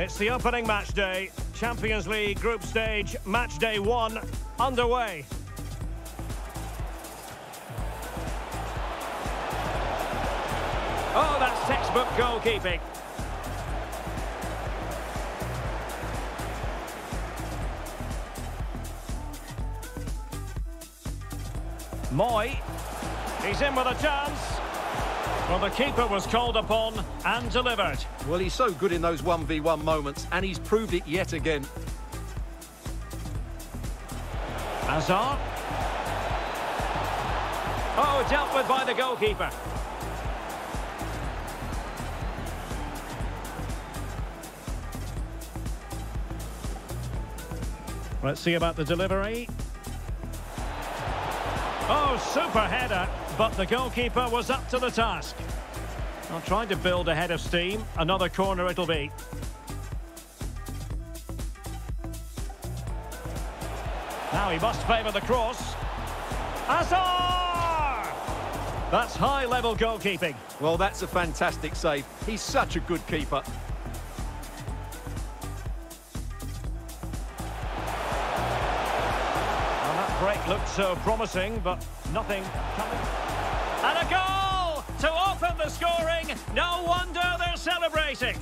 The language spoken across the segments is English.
It's the opening match day. Champions League group stage, match day one, underway. Oh, that's textbook goalkeeping. Mooy. He's in with a chance. Well, the keeper was called upon and delivered. Well, he's so good in those 1v1 moments, and he's proved it yet again. Hazard. Oh, dealt with by the goalkeeper. Let's see about the delivery. Oh, super header, but the goalkeeper was up to the task. Well, trying to build a head of steam. Another corner it'll be. Now he must favour the cross. Hazard! That's high-level goalkeeping. Well, that's a fantastic save. He's such a good keeper. Break looked so uh, promising, but nothing coming. And a goal to open the scoring. No wonder they're celebrating.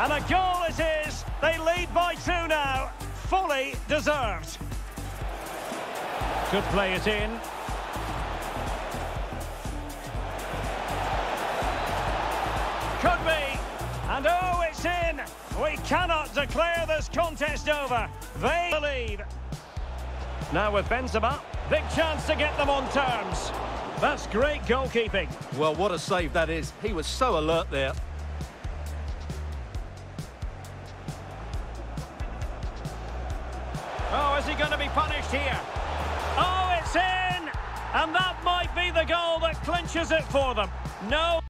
And a goal it is. They lead by two now. Fully deserved. Could play it in. Could be. And oh, it's in. We cannot declare this contest over. They believe. Now with Benzema, big chance to get them on terms. That's great goalkeeping. Well, what a save that is. He was so alert there. Oh, is he going to be punished here? Oh, it's in! And that might be the goal that clinches it for them. No.